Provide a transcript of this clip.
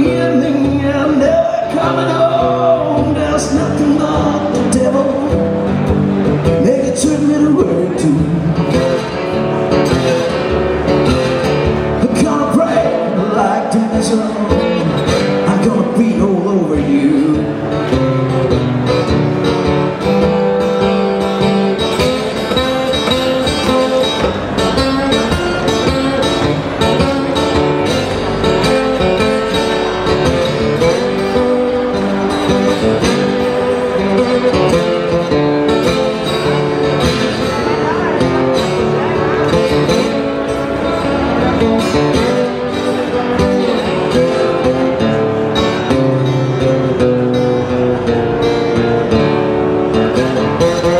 the ending, I'm never coming home. Música